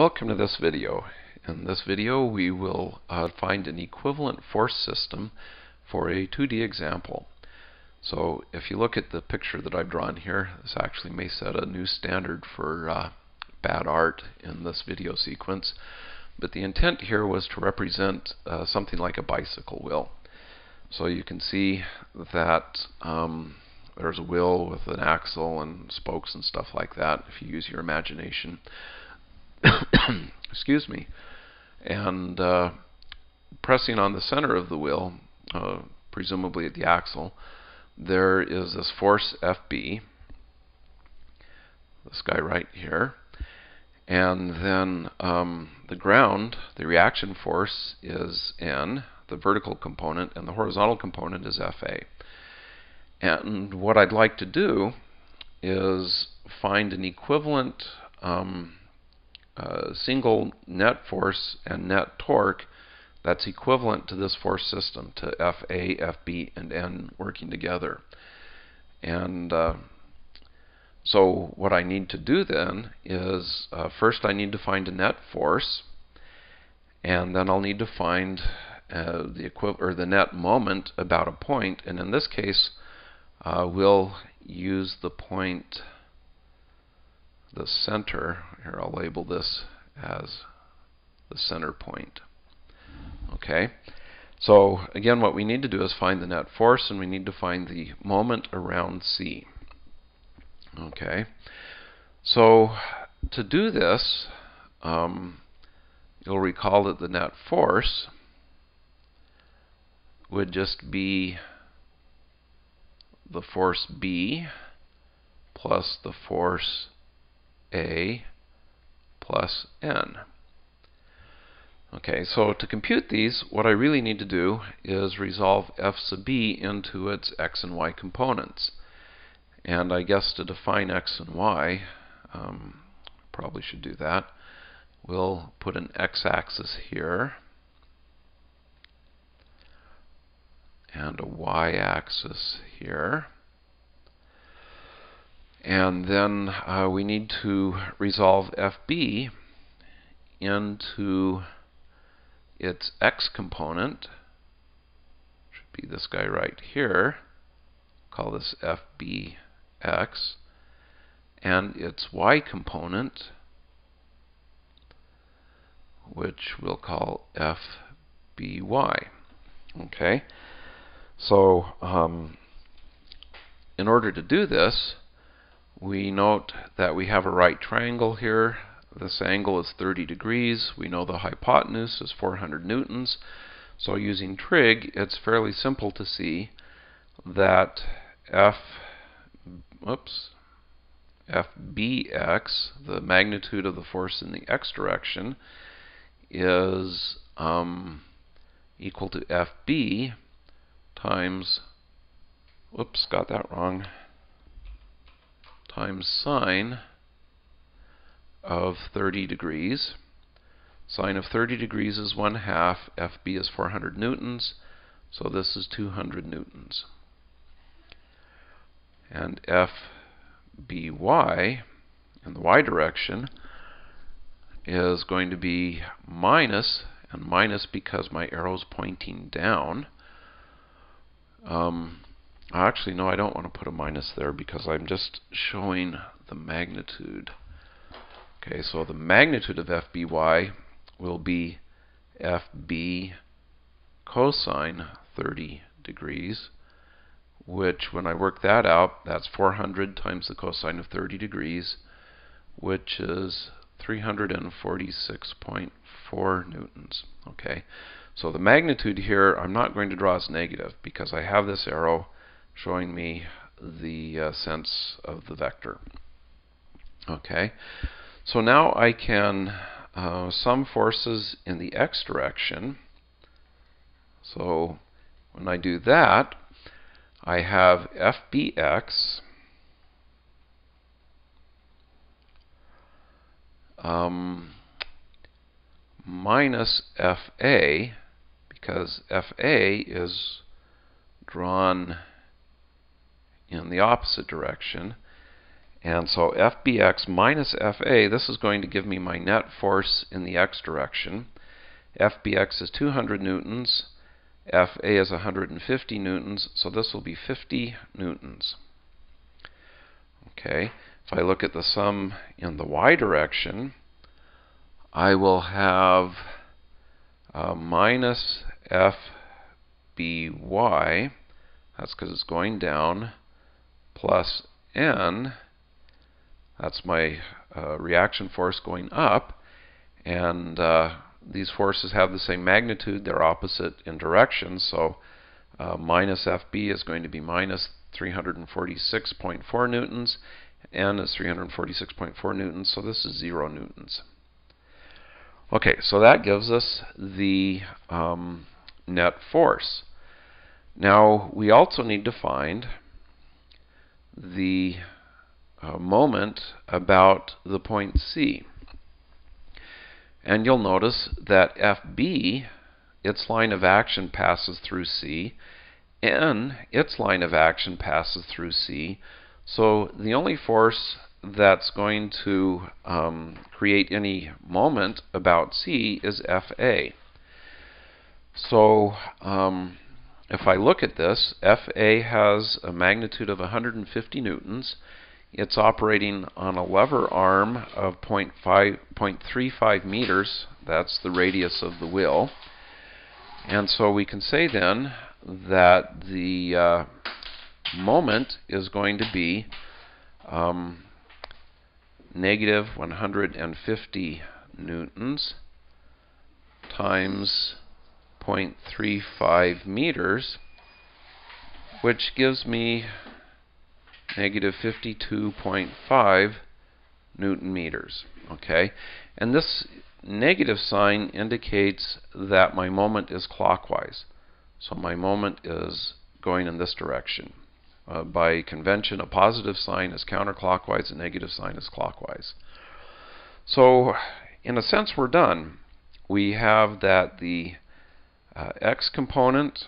Welcome to this video. In this video we will uh, find an equivalent force system for a 2D example. So if you look at the picture that I've drawn here, this actually may set a new standard for uh, bad art in this video sequence. But the intent here was to represent uh, something like a bicycle wheel. So you can see that um, there's a wheel with an axle and spokes and stuff like that if you use your imagination. Excuse me. And uh, pressing on the center of the wheel, uh, presumably at the axle, there is this force FB, this guy right here. And then um, the ground, the reaction force is N, the vertical component, and the horizontal component is FA. And what I'd like to do is find an equivalent um, uh, single net force and net torque that's equivalent to this force system, to FA, FB, and N working together. And uh, so what I need to do then is uh, first I need to find a net force, and then I'll need to find uh, the equivalent or the net moment about a point. And in this case, uh, we'll use the point, the center. Here, I'll label this as the center point. Okay. So again, what we need to do is find the net force, and we need to find the moment around C. Okay. So to do this, um, you'll recall that the net force would just be the force B plus the force A plus N. Okay, so to compute these, what I really need to do is resolve f sub b into its x and y components. And I guess to define x and y, um, probably should do that. We'll put an x-axis here and a y-axis here. And then uh, we need to resolve FB into its x component, should be this guy right here, call this FBX, and its y component, which we'll call FBY. Okay, so um, in order to do this, we note that we have a right triangle here. This angle is 30 degrees. We know the hypotenuse is 400 newtons. So using trig, it's fairly simple to see that F, oops, Fbx, the magnitude of the force in the x direction, is um, equal to Fb times, oops, got that wrong, times sine of 30 degrees. Sine of 30 degrees is 1 half, FB is 400 newtons, so this is 200 newtons. And FBY in the y direction is going to be minus, and minus because my arrow is pointing down. Um, actually, no, I don't want to put a minus there because I'm just showing the magnitude. Okay, so the magnitude of FBY will be FB cosine 30 degrees, which when I work that out, that's 400 times the cosine of 30 degrees, which is 346.4 newtons. Okay, so the magnitude here I'm not going to draw as negative because I have this arrow showing me the uh, sense of the vector. Okay, so now I can uh, sum forces in the x direction. So when I do that, I have FBX um, minus FA because FA is drawn in the opposite direction. And so FBX minus FA, this is going to give me my net force in the x direction. FBX is 200 newtons, FA is 150 newtons, so this will be 50 newtons. Okay, if I look at the sum in the y direction, I will have uh, minus FBY, that's because it's going down, plus N, that's my uh, reaction force going up, and uh, these forces have the same magnitude, they're opposite in direction, so uh, minus FB is going to be minus 346.4 newtons, N is 346.4 newtons, so this is 0 newtons. Okay, so that gives us the um, net force. Now, we also need to find the uh, moment about the point C. And you'll notice that FB, its line of action passes through C, N, its line of action passes through C. So the only force that's going to um, create any moment about C is FA. So um, if I look at this, FA has a magnitude of 150 newtons. It's operating on a lever arm of 0.35 meters. That's the radius of the wheel. And so we can say then that the uh, moment is going to be um, negative 150 newtons times 0.35 meters, which gives me negative 52.5 newton meters. Okay, and this negative sign indicates that my moment is clockwise. So my moment is going in this direction. Uh, by convention, a positive sign is counterclockwise, a negative sign is clockwise. So, in a sense, we're done. We have that the uh, x component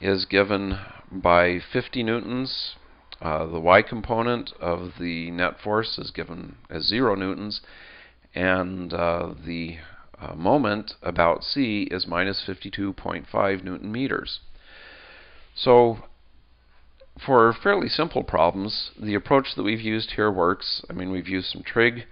is given by 50 newtons. Uh, the y component of the net force is given as 0 newtons. And uh, the uh, moment about c is minus 52.5 newton meters. So for fairly simple problems, the approach that we've used here works. I mean, we've used some trig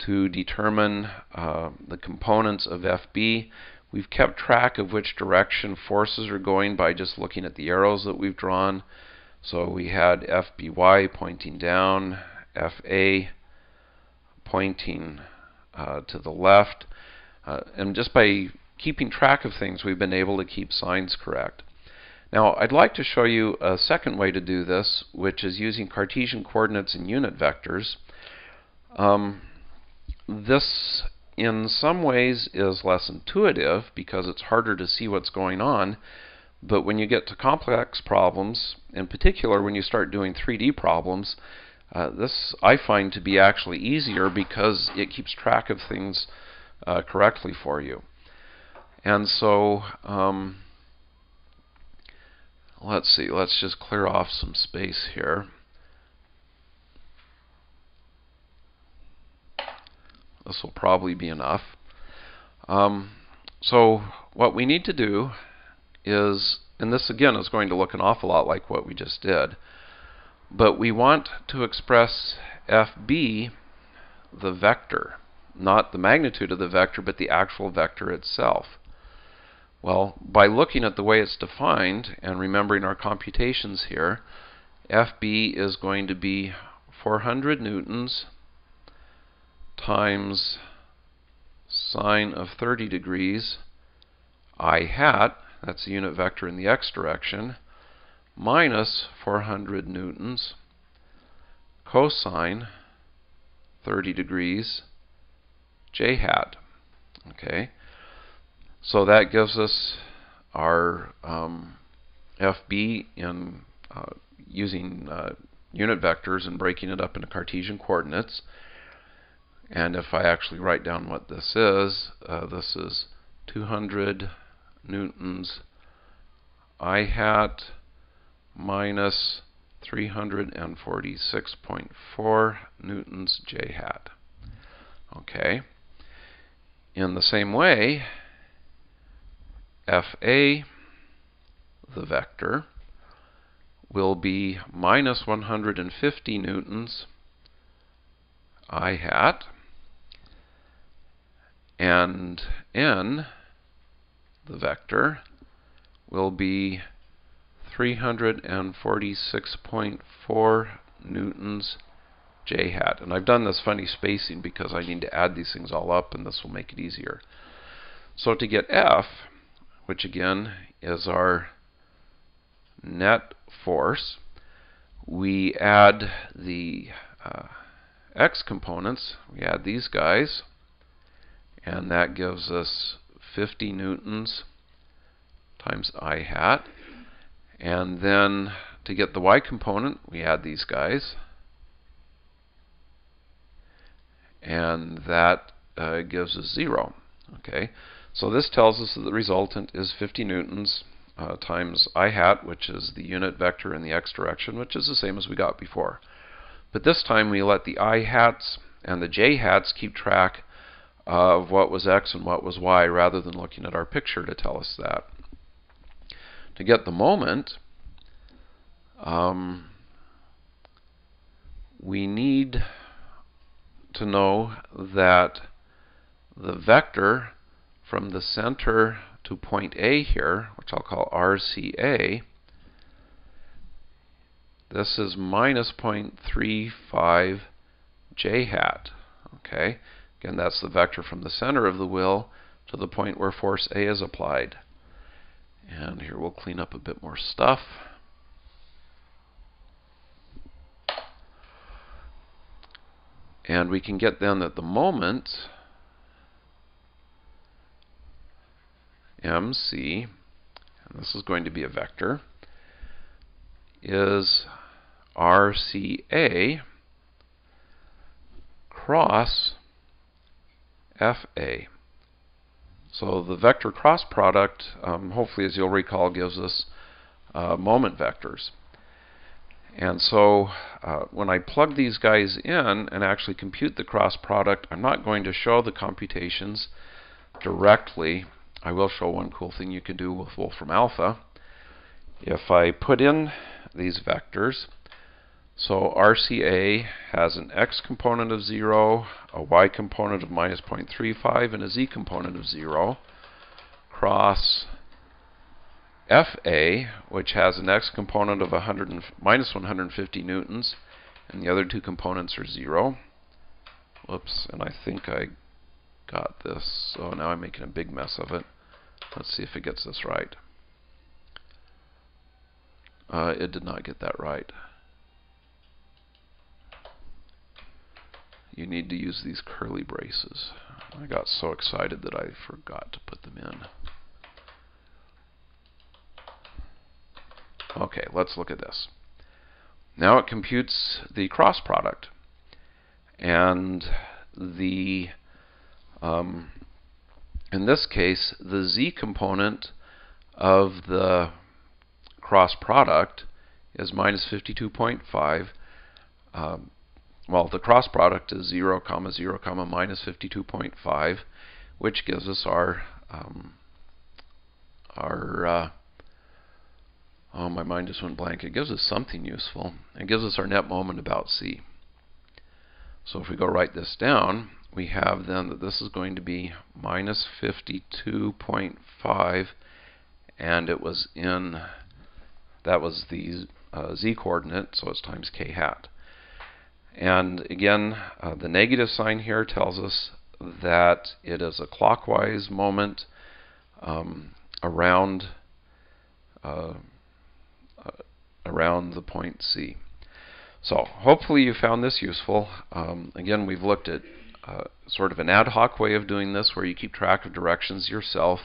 to determine uh, the components of FB. We've kept track of which direction forces are going by just looking at the arrows that we've drawn. So we had FBY pointing down, FA pointing uh, to the left. Uh, and just by keeping track of things, we've been able to keep signs correct. Now, I'd like to show you a second way to do this, which is using Cartesian coordinates and unit vectors. Um, this, in some ways, is less intuitive because it's harder to see what's going on. But when you get to complex problems, in particular when you start doing 3D problems, uh, this I find to be actually easier because it keeps track of things uh, correctly for you. And so, um, let's see, let's just clear off some space here. This will probably be enough. Um, so what we need to do is, and this again is going to look an awful lot like what we just did, but we want to express FB, the vector, not the magnitude of the vector, but the actual vector itself. Well, by looking at the way it's defined and remembering our computations here, FB is going to be 400 newtons times sine of 30 degrees i hat, that's the unit vector in the x direction, minus 400 newtons cosine 30 degrees j hat. Okay. So that gives us our um, FB in uh, using uh, unit vectors and breaking it up into Cartesian coordinates. And if I actually write down what this is, uh, this is 200 newtons I hat minus 346.4 newtons j hat. Okay. In the same way, FA, the vector, will be minus 150 newtons I hat, and N, the vector, will be 346.4 newtons j hat. And I've done this funny spacing because I need to add these things all up and this will make it easier. So to get F, which again is our net force, we add the uh, x components, we add these guys, and that gives us 50 newtons times i hat. And then to get the y component, we add these guys. And that uh, gives us 0. Okay, So this tells us that the resultant is 50 newtons uh, times i hat, which is the unit vector in the x direction, which is the same as we got before. But this time we let the i hats and the j hats keep track of what was x and what was y rather than looking at our picture to tell us that. To get the moment, um, we need to know that the vector from the center to point A here, which I'll call RCA, this is minus 0.35 j hat. Okay, again that's the vector from the center of the wheel to the point where force A is applied. And here we'll clean up a bit more stuff. And we can get then that the moment mc, and this is going to be a vector, is RCA cross FA. So the vector cross product, um, hopefully as you'll recall, gives us uh, moment vectors. And so uh, when I plug these guys in and actually compute the cross product, I'm not going to show the computations directly. I will show one cool thing you can do with Wolfram Alpha. If I put in these vectors, so RCA has an x component of 0, a y component of minus 0.35, and a z component of 0, cross FA, which has an x component of 100 and minus 150 newtons, and the other two components are 0. Whoops, and I think I got this, so now I'm making a big mess of it. Let's see if it gets this right. Uh, it did not get that right. You need to use these curly braces. I got so excited that I forgot to put them in. Okay, let's look at this. Now it computes the cross product. And the um, in this case, the z component of the cross product is minus 52.5. Um, well, the cross product is 0, comma 0, comma minus 52.5, which gives us our um, our uh, oh my mind just went blank. It gives us something useful. It gives us our net moment about c. So if we go write this down, we have then that this is going to be minus 52.5, and it was in that was the uh, z coordinate, so it's times k hat. And again, uh, the negative sign here tells us that it is a clockwise moment um, around uh, uh, around the point C. So hopefully you found this useful. Um, again, we've looked at uh, sort of an ad hoc way of doing this where you keep track of directions yourself.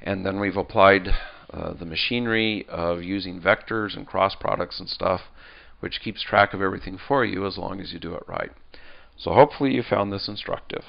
And then we've applied uh, the machinery of using vectors and cross products and stuff, which keeps track of everything for you as long as you do it right. So hopefully you found this instructive.